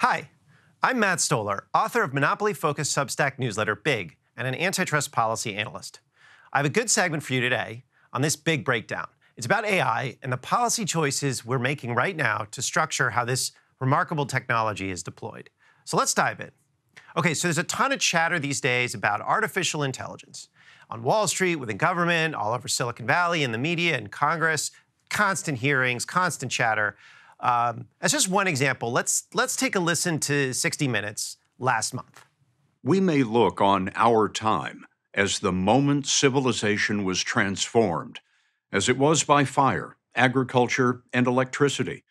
Hi, I'm Matt Stoller, author of Monopoly focused Substack newsletter Big and an antitrust policy analyst. I have a good segment for you today on this big breakdown. It's about AI and the policy choices we're making right now to structure how this remarkable technology is deployed. So let's dive in. Okay, so there's a ton of chatter these days about artificial intelligence on Wall Street, within government, all over Silicon Valley, in the media, in Congress, constant hearings, constant chatter. Um, as just one example, let's let's take a listen to 60 Minutes last month. We may look on our time as the moment civilization was transformed, as it was by fire, agriculture, and electricity.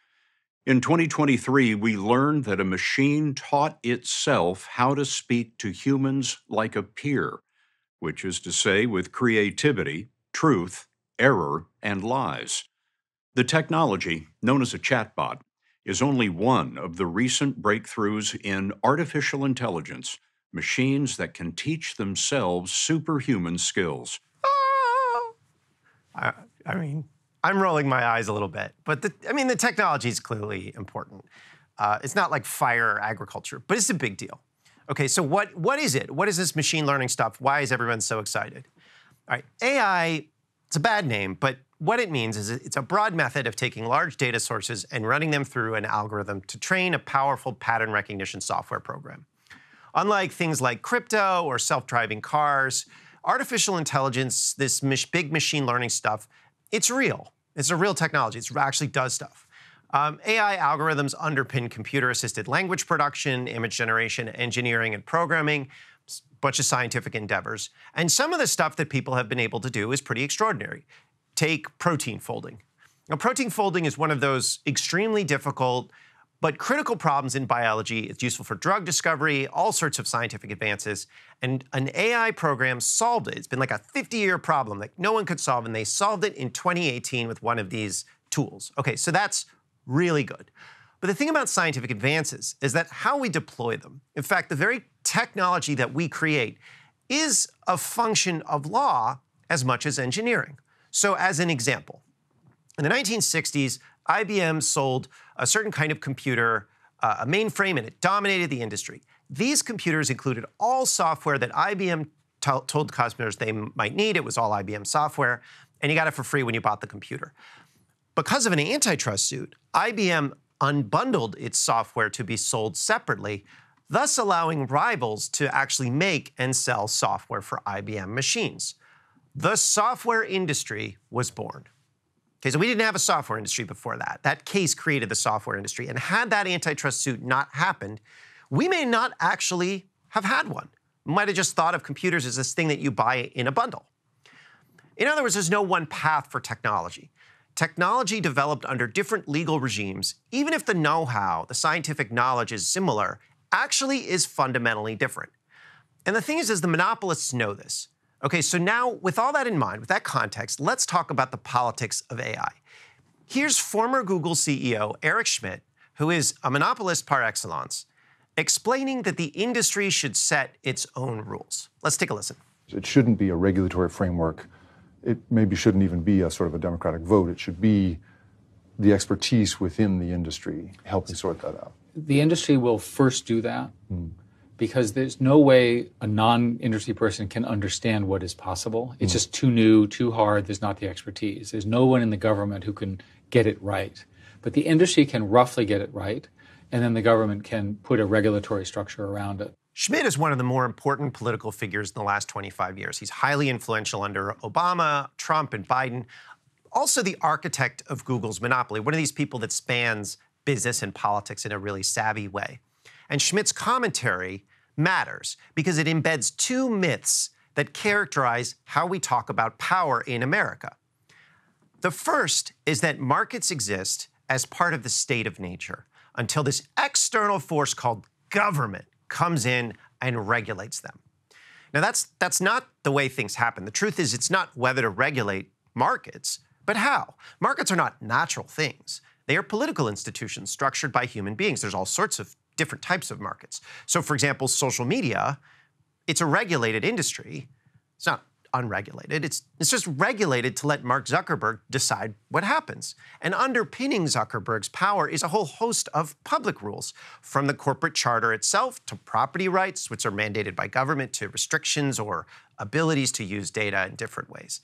In 2023, we learned that a machine taught itself how to speak to humans like a peer, which is to say, with creativity, truth, error, and lies. The technology, known as a chatbot, is only one of the recent breakthroughs in artificial intelligence, machines that can teach themselves superhuman skills. Ah! I, I mean, I'm rolling my eyes a little bit, but the, I mean, the technology is clearly important. Uh, it's not like fire or agriculture, but it's a big deal. Okay, so what, what is it? What is this machine learning stuff? Why is everyone so excited? All right, AI, it's a bad name, but what it means is it's a broad method of taking large data sources and running them through an algorithm to train a powerful pattern recognition software program. Unlike things like crypto or self driving cars, artificial intelligence, this big machine learning stuff, it's real. It's a real technology. It actually does stuff. Um, AI algorithms underpin computer assisted language production, image generation, engineering, and programming, bunch of scientific endeavors. And some of the stuff that people have been able to do is pretty extraordinary. Take protein folding. Now, protein folding is one of those extremely difficult but critical problems in biology. It's useful for drug discovery, all sorts of scientific advances. And an AI program solved it. It's been like a 50 year problem that no one could solve, and they solved it in 2018 with one of these tools. Okay, so that's really good. But the thing about scientific advances is that how we deploy them, in fact, the very technology that we create, is a function of law as much as engineering. So, as an example, in the 1960s, IBM sold a certain kind of computer, uh, a mainframe, and it dominated the industry. These computers included all software that IBM told customers they might need. It was all IBM software, and you got it for free when you bought the computer. Because of an antitrust suit, IBM unbundled its software to be sold separately, thus allowing rivals to actually make and sell software for IBM machines. The software industry was born. Okay, so we didn't have a software industry before that. That case created the software industry. And had that antitrust suit not happened, we may not actually have had one. We might have just thought of computers as this thing that you buy in a bundle. In other words, there's no one path for technology. Technology developed under different legal regimes, even if the know how, the scientific knowledge is similar, actually is fundamentally different. And the thing is, is the monopolists know this. Okay, so now with all that in mind, with that context, let's talk about the politics of AI. Here's former Google CEO Eric Schmidt, who is a monopolist par excellence, explaining that the industry should set its own rules. Let's take a listen. It shouldn't be a regulatory framework. It maybe shouldn't even be a sort of a democratic vote. It should be the expertise within the industry helping sort that out. The industry will first do that. Mm because there's no way a non-industry person can understand what is possible. It's mm. just too new, too hard. There's not the expertise. There's no one in the government who can get it right. But the industry can roughly get it right, and then the government can put a regulatory structure around it. Schmidt is one of the more important political figures in the last 25 years. He's highly influential under Obama, Trump, and Biden. Also, the architect of Google's monopoly, one of these people that spans business and politics in a really savvy way. And Schmidt's commentary matters because it embeds two myths that characterize how we talk about power in America. The first is that markets exist as part of the state of nature until this external force called government comes in and regulates them. Now, that's, that's not the way things happen. The truth is, it's not whether to regulate markets, but how. Markets are not natural things. They are political institutions structured by human beings. There's all sorts of different types of markets. So, for example, social media, it's a regulated industry. It's not unregulated. It's, it's just regulated to let Mark Zuckerberg decide what happens. And underpinning Zuckerberg's power is a whole host of public rules, from the corporate charter itself to property rights, which are mandated by government, to restrictions or abilities to use data in different ways.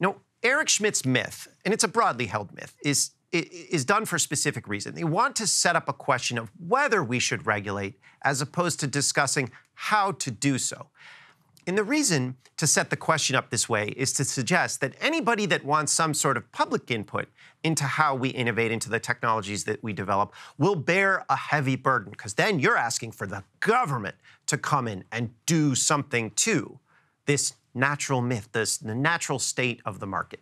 Now, Eric Schmidt's myth, and it's a broadly held myth, is is done for a specific reason. They want to set up a question of whether we should regulate as opposed to discussing how to do so. And the reason to set the question up this way is to suggest that anybody that wants some sort of public input into how we innovate into the technologies that we develop will bear a heavy burden, because then you're asking for the government to come in and do something to this natural myth, this the natural state of the market,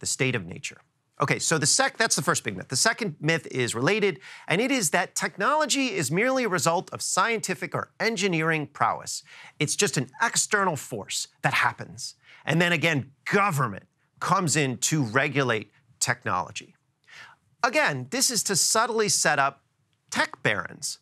the state of nature. Okay, so the sec that's the first big myth. The second myth is related, and it is that technology is merely a result of scientific or engineering prowess. It's just an external force that happens. And then again, government comes in to regulate technology. Again, this is to subtly set up tech barons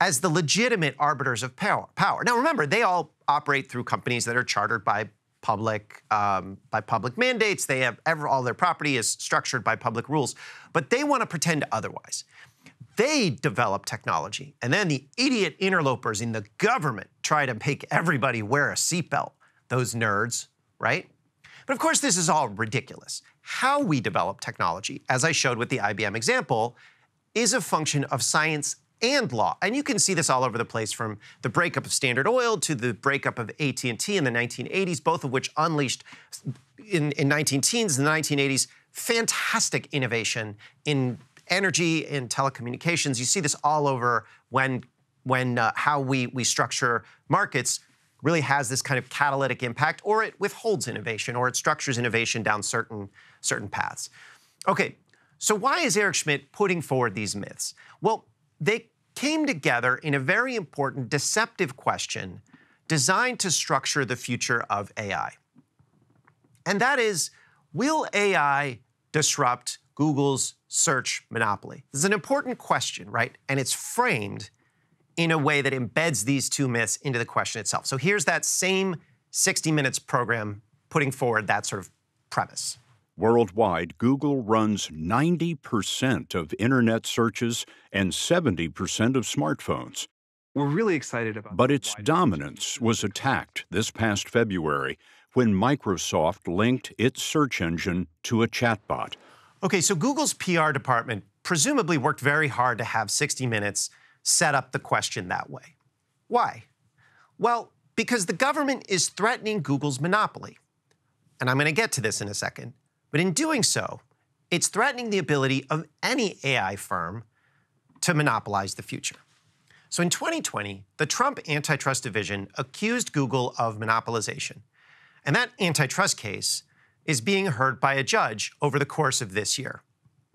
as the legitimate arbiters of power. Power. Now remember, they all operate through companies that are chartered by public um, by public mandates. They have ever, all their property is structured by public rules, but they want to pretend otherwise. They develop technology, and then the idiot interlopers in the government try to make everybody wear a seatbelt. Those nerds, right? But of course, this is all ridiculous. How we develop technology, as I showed with the IBM example, is a function of science and law. And you can see this all over the place from the breakup of Standard Oil to the breakup of AT&T in the 1980s, both of which unleashed in, in 19 teens in the 1980s fantastic innovation in energy and telecommunications. You see this all over when when uh, how we we structure markets really has this kind of catalytic impact or it withholds innovation or it structures innovation down certain certain paths. Okay, so why is Eric Schmidt putting forward these myths? Well, they came together in a very important deceptive question designed to structure the future of AI. And that is will AI disrupt Google's search monopoly? This is an important question, right? And it's framed in a way that embeds these two myths into the question itself. So here's that same 60 Minutes program putting forward that sort of premise. Worldwide, Google runs 90% of internet searches and 70% of smartphones. We're really excited about But its dominance was attacked this past February when Microsoft linked its search engine to a chatbot. Okay, so Google's PR department presumably worked very hard to have 60 Minutes set up the question that way. Why? Well, because the government is threatening Google's monopoly. And I'm going to get to this in a second. But in doing so, it's threatening the ability of any AI firm to monopolize the future. So in 2020, the Trump antitrust division accused Google of monopolization. And that antitrust case is being heard by a judge over the course of this year.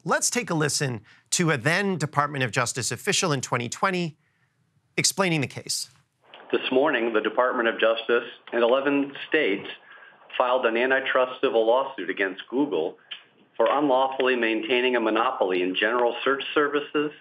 Let's take a listen to a then Department of Justice official in 2020 explaining the case. This morning, the Department of Justice and 11 states filed an antitrust civil lawsuit against Google for unlawfully maintaining a monopoly in general search services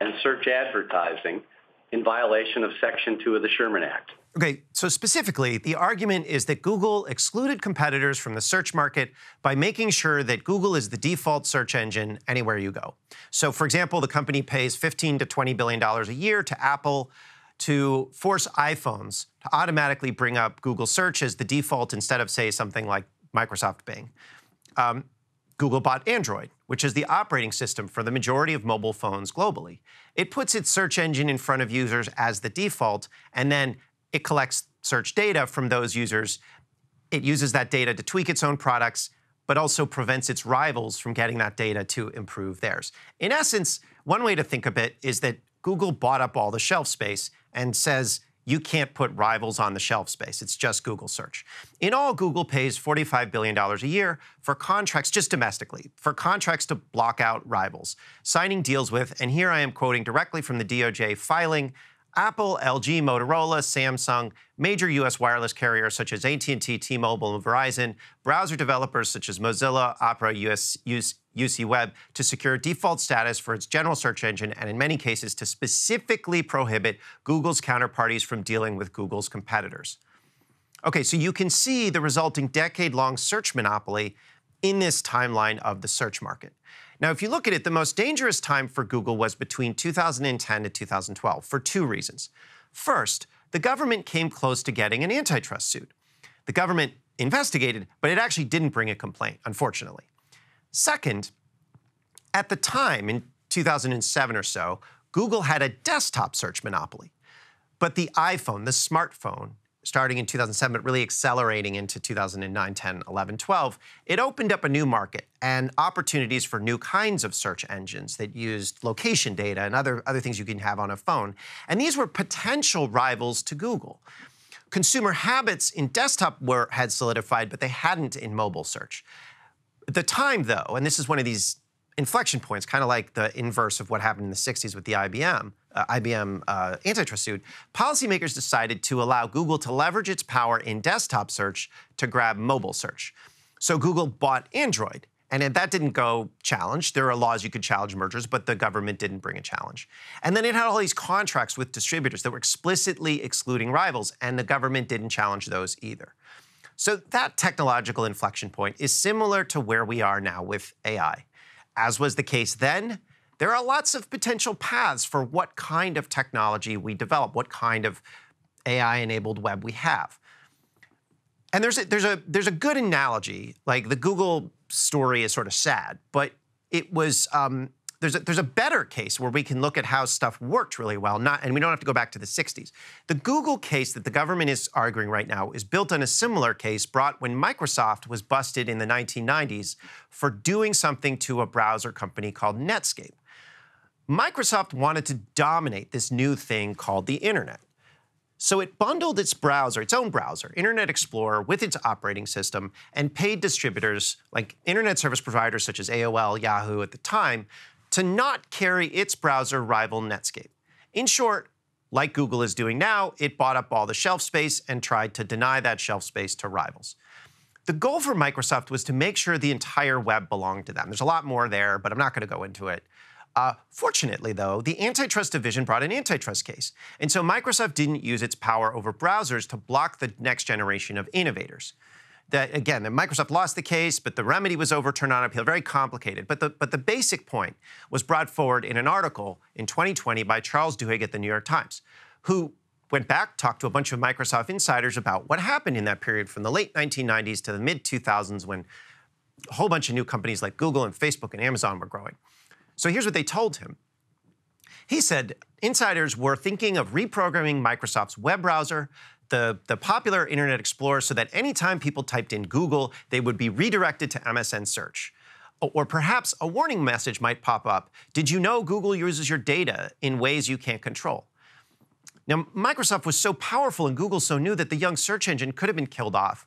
and search advertising in violation of Section 2 of the Sherman Act. Okay, so specifically, the argument is that Google excluded competitors from the search market by making sure that Google is the default search engine anywhere you go. So, for example, the company pays 15 to 20 billion dollars a year to Apple to force iPhones automatically bring up Google search as the default instead of, say, something like Microsoft Bing. Um, Google bought Android, which is the operating system for the majority of mobile phones globally. It puts its search engine in front of users as the default, and then it collects search data from those users. It uses that data to tweak its own products, but also prevents its rivals from getting that data to improve theirs. In essence, one way to think of it is that Google bought up all the shelf space and says you can't put rivals on the shelf space. It's just Google search. In all, Google pays $45 billion a year for contracts, just domestically, for contracts to block out rivals, signing deals with, and here I am quoting directly from the DOJ filing, Apple, LG, Motorola, Samsung, major US wireless carriers such as AT&T, T-Mobile, and Verizon, browser developers such as Mozilla, Opera, US, US, UC Web to secure default status for its general search engine and in many cases to specifically prohibit Google's counterparties from dealing with Google's competitors. Okay, so you can see the resulting decade long search monopoly in this timeline of the search market. Now, if you look at it, the most dangerous time for Google was between 2010 to 2012 for two reasons. First, the government came close to getting an antitrust suit. The government investigated, but it actually didn't bring a complaint, unfortunately. Second, at the time, in 2007 or so, Google had a desktop search monopoly. But the iPhone, the smartphone, starting in 2007, but really accelerating into 2009, 10, 11, 12, it opened up a new market and opportunities for new kinds of search engines that used location data and other, other things you can have on a phone. And these were potential rivals to Google. Consumer habits in desktop were, had solidified, but they hadn't in mobile search. At the time, though, and this is one of these inflection points, kind of like the inverse of what happened in the 60s with the IBM, uh, IBM uh, antitrust suit, policymakers decided to allow Google to leverage its power in desktop search to grab mobile search. So Google bought Android. And that didn't go challenged. There are laws you could challenge mergers, but the government didn't bring a challenge. And then it had all these contracts with distributors that were explicitly excluding rivals, and the government didn't challenge those either. So that technological inflection point is similar to where we are now with AI. As was the case then, there are lots of potential paths for what kind of technology we develop, what kind of AI-enabled web we have. And there's a, there's a there's a good analogy. Like the Google story is sort of sad, but it was um, there's a, there's a better case where we can look at how stuff worked really well, not, and we don't have to go back to the 60s. The Google case that the government is arguing right now is built on a similar case brought when Microsoft was busted in the 1990s for doing something to a browser company called Netscape. Microsoft wanted to dominate this new thing called the internet. So it bundled its browser, its own browser, Internet Explorer, with its operating system and paid distributors like internet service providers such as AOL, Yahoo at the time, to not carry its browser rival Netscape. In short, like Google is doing now, it bought up all the shelf space and tried to deny that shelf space to rivals. The goal for Microsoft was to make sure the entire web belonged to them. There's a lot more there, but I'm not going to go into it. Uh, fortunately, though, the antitrust division brought an antitrust case. And so Microsoft didn't use its power over browsers to block the next generation of innovators. That again, that Microsoft lost the case, but the remedy was overturned on appeal. Very complicated. But the, but the basic point was brought forward in an article in 2020 by Charles Duhigg at the New York Times, who went back, talked to a bunch of Microsoft insiders about what happened in that period from the late 1990s to the mid 2000s when a whole bunch of new companies like Google and Facebook and Amazon were growing. So here's what they told him. He said insiders were thinking of reprogramming Microsoft's web browser, the, the popular Internet Explorer, so that anytime people typed in Google, they would be redirected to MSN search. Or perhaps a warning message might pop up Did you know Google uses your data in ways you can't control? Now, Microsoft was so powerful and Google so new that the young search engine could have been killed off.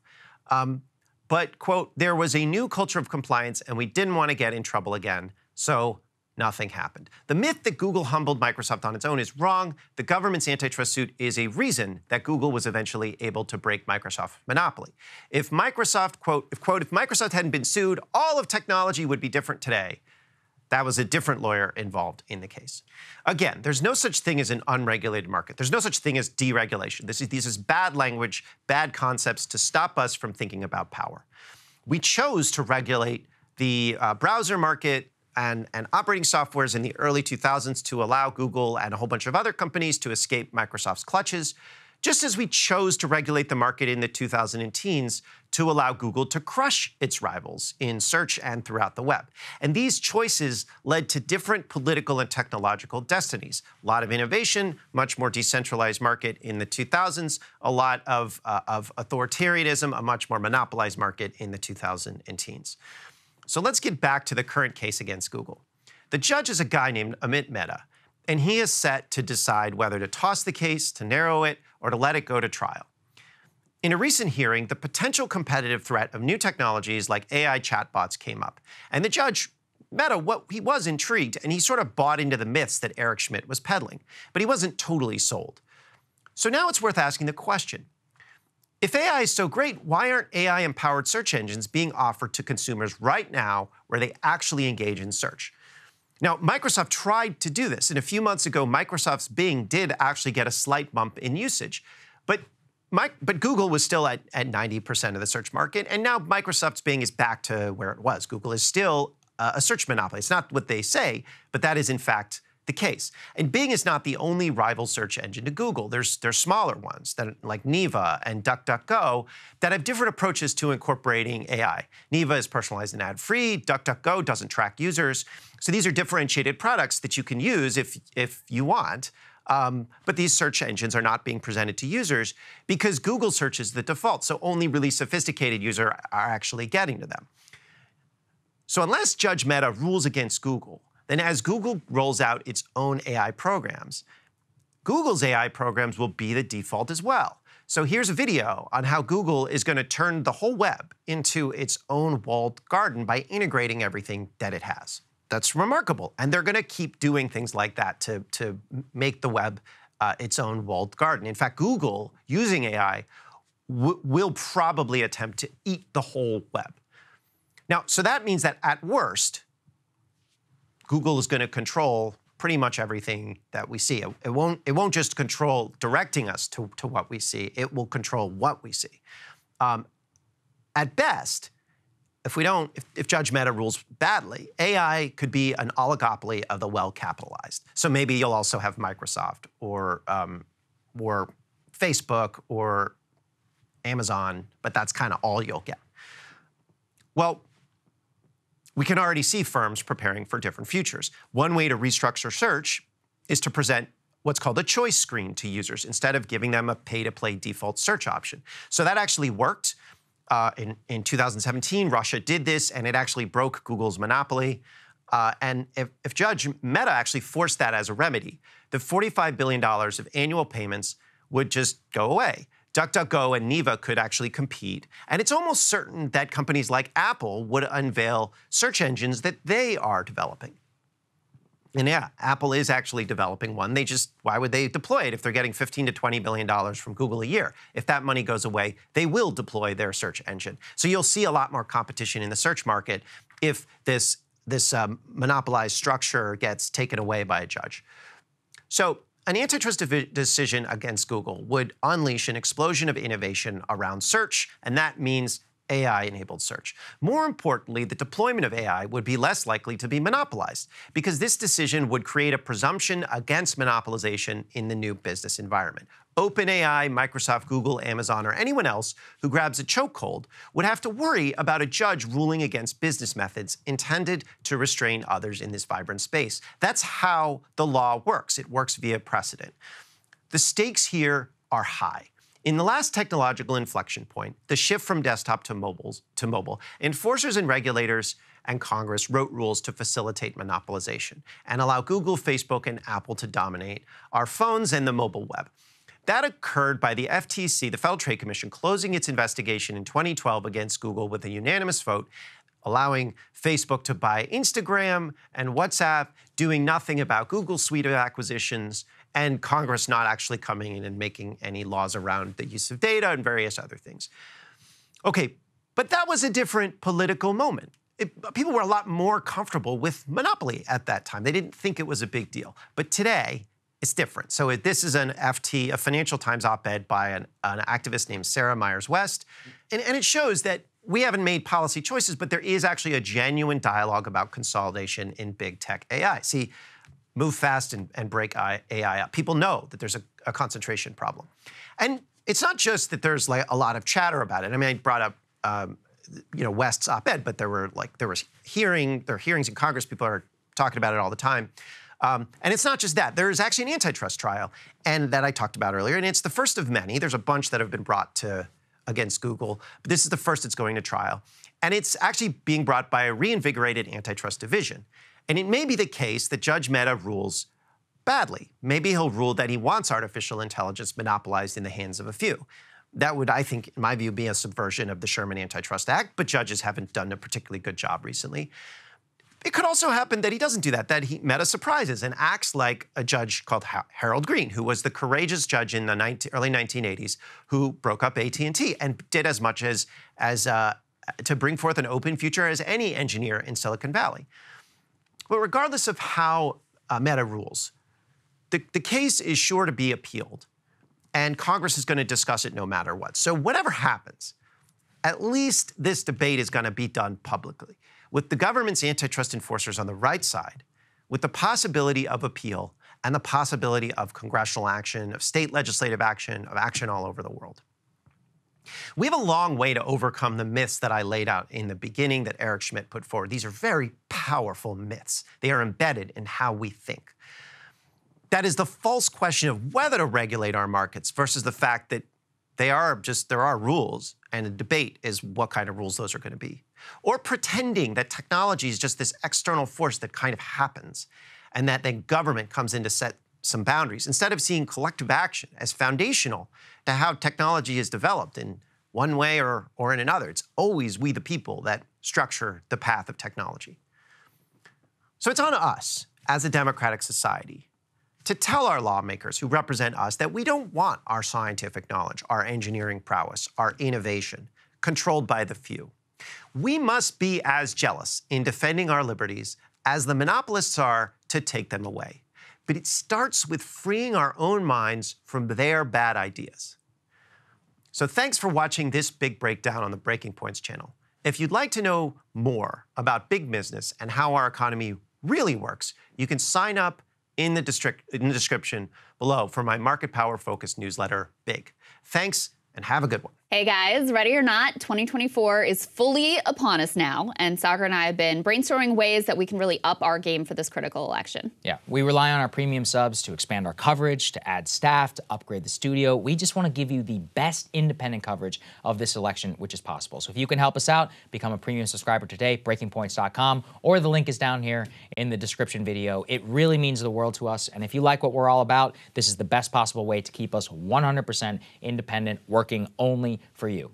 Um, but, quote, there was a new culture of compliance and we didn't want to get in trouble again. So nothing happened. The myth that Google humbled Microsoft on its own is wrong. The government's antitrust suit is a reason that Google was eventually able to break Microsoft's monopoly. If Microsoft, quote, if, quote, if Microsoft hadn't been sued, all of technology would be different today. That was a different lawyer involved in the case. Again, there's no such thing as an unregulated market. There's no such thing as deregulation. This is, this is bad language, bad concepts to stop us from thinking about power. We chose to regulate the uh, browser market, and, and operating softwares in the early 2000s to allow Google and a whole bunch of other companies to escape Microsoft's clutches, just as we chose to regulate the market in the 2010s to allow Google to crush its rivals in search and throughout the web. And these choices led to different political and technological destinies. A lot of innovation, much more decentralized market in the 2000s, a lot of, uh, of authoritarianism, a much more monopolized market in the 2010s. So let's get back to the current case against Google. The judge is a guy named Amit Mehta, and he is set to decide whether to toss the case, to narrow it, or to let it go to trial. In a recent hearing, the potential competitive threat of new technologies like AI chatbots came up, and the judge Mehta, what he was intrigued, and he sort of bought into the myths that Eric Schmidt was peddling, but he wasn't totally sold. So now it's worth asking the question if AI is so great, why aren't AI empowered search engines being offered to consumers right now where they actually engage in search? Now, Microsoft tried to do this, and a few months ago, Microsoft's Bing did actually get a slight bump in usage. But My, but Google was still at, at 90% of the search market, and now Microsoft's Bing is back to where it was. Google is still uh, a search monopoly. It's not what they say, but that is in fact the case. And Bing is not the only rival search engine to Google. There's there's smaller ones that like Neeva and DuckDuckGo that have different approaches to incorporating AI. Neeva is personalized and ad-free. DuckDuckGo doesn't track users. So these are differentiated products that you can use if if you want. Um, but these search engines are not being presented to users because Google search is the default. So only really sophisticated users are actually getting to them. So unless Judge Mehta rules against Google, then as Google rolls out its own AI programs, Google's AI programs will be the default as well. So here's a video on how Google is going to turn the whole web into its own walled garden by integrating everything that it has. That's remarkable. And they're going to keep doing things like that to, to make the web uh, its own walled garden. In fact, Google, using AI, will probably attempt to eat the whole web. Now, so that means that at worst, Google is going to control pretty much everything that we see. It, it, won't, it won't just control directing us to, to what we see, it will control what we see. Um, at best, if we don't, if, if, Judge Mehta rules badly, AI could be an oligopoly of the well-capitalized. So maybe you'll also have Microsoft or um, or Facebook or Amazon, but that's kind of all you'll get. Well, we can already see firms preparing for different futures. One way to restructure search is to present what's called a choice screen to users instead of giving them a pay to play default search option. So that actually worked. Uh, in, in 2017, Russia did this and it actually broke Google's monopoly. Uh, and if, if Judge Mehta actually forced that as a remedy, the $45 billion of annual payments would just go away. DuckDuckGo and Neeva could actually compete. And it's almost certain that companies like Apple would unveil search engines that they are developing. And yeah, Apple is actually developing one. They just, why would they deploy it if they're getting 15 to 20 billion dollars from Google a year? If that money goes away, they will deploy their search engine. So you'll see a lot more competition in the search market if this this um, monopolized structure gets taken away by a judge. So an antitrust decision against Google would unleash an explosion of innovation around search, and that means AI enabled search. More importantly, the deployment of AI would be less likely to be monopolized because this decision would create a presumption against monopolization in the new business environment. OpenAI, Microsoft, Google, Amazon, or anyone else who grabs a chokehold would have to worry about a judge ruling against business methods intended to restrain others in this vibrant space. That's how the law works. It works via precedent. The stakes here are high. In the last technological inflection point, the shift from desktop to mobiles to mobile, enforcers and regulators and Congress wrote rules to facilitate monopolization and allow Google, Facebook, and Apple to dominate our phones and the mobile web. That occurred by the FTC, the Federal Trade Commission, closing its investigation in 2012 against Google with a unanimous vote, allowing Facebook to buy Instagram and WhatsApp, doing nothing about Google's suite of acquisitions, and Congress not actually coming in and making any laws around the use of data and various other things. Okay, but that was a different political moment. It, people were a lot more comfortable with monopoly at that time. They didn't think it was a big deal. But today, it's different. So this is an FT, a Financial Times op-ed by an, an, activist named Sarah Myers West, and, and it shows that we haven't made policy choices, but there is actually a genuine dialogue about consolidation in big tech AI. See, move fast and, and break AI up. People know that there's a, a, concentration problem. And it's not just that there's like a lot of chatter about it. I mean, I brought up um, you know West's op-ed, but there were like there was hearing there are hearings in Congress. People are talking about it all the time. Um, and it's not just that. There is actually an antitrust trial, and that I talked about earlier, and it's the first of many. There's a bunch that have been brought to against Google, but this is the first that's going to trial. And it's actually being brought by a reinvigorated antitrust division. And it may be the case that Judge Mehta rules badly. Maybe he'll rule that he wants artificial intelligence monopolized in the hands of a few. That would, I think, in my view, be a subversion of the Sherman Antitrust Act, but judges haven't done a particularly good job recently. It could also happen that he doesn't do that, that he Mehta surprises and acts like a judge called Harold Greene, who was the courageous judge in the 19, early 1980s who broke up AT&T and did as much as, as uh, to bring forth an open future as any engineer in Silicon Valley. But regardless of how uh, Mehta rules, the, the case is sure to be appealed. and Congress is going to discuss it no matter what. So, whatever happens, at least this debate is going to be done publicly, with the government's antitrust enforcers on the right side, with the possibility of appeal and the possibility of congressional action, of state legislative action, of action all over the world. We have a long way to overcome the myths that I laid out in the beginning that Eric Schmidt put forward. These are very powerful myths. They are embedded in how we think. That is the false question of whether to regulate our markets versus the fact that they are just, there are rules, and the debate is what kind of rules those are going to be. Or pretending that technology is just this external force that kind of happens, and that then government comes in to set some boundaries instead of seeing collective action as foundational to how technology is developed in one way or, or in another. It's always we, the people, that structure the path of technology. So it's on us as a democratic society to tell our lawmakers who represent us that we don't want our scientific knowledge, our engineering prowess, our innovation controlled by the few. We must be as jealous in defending our liberties as the monopolists are to take them away but it starts with freeing our own minds from their bad ideas. So thanks for watching this big breakdown on the Breaking Points channel. If you'd like to know more about big business and how our economy really works, you can sign up in the, district, in the description below for my market power focused newsletter, Big. Thanks and have a good one. Hey guys, ready or not, 2024 is fully upon us now, and Saagar and I have been brainstorming ways that we can really up our game for this critical election. Yeah, we rely on our premium subs to expand our coverage, to add staff, to upgrade the studio. We just want to give you the best independent coverage of this election, which is possible. So if you can help us out, become a premium subscriber today, breakingpoints.com, or the link is down here in the description video. It really means the world to us, and if you like what we're all about, this is the best possible way to keep us 100% independent, working only for you.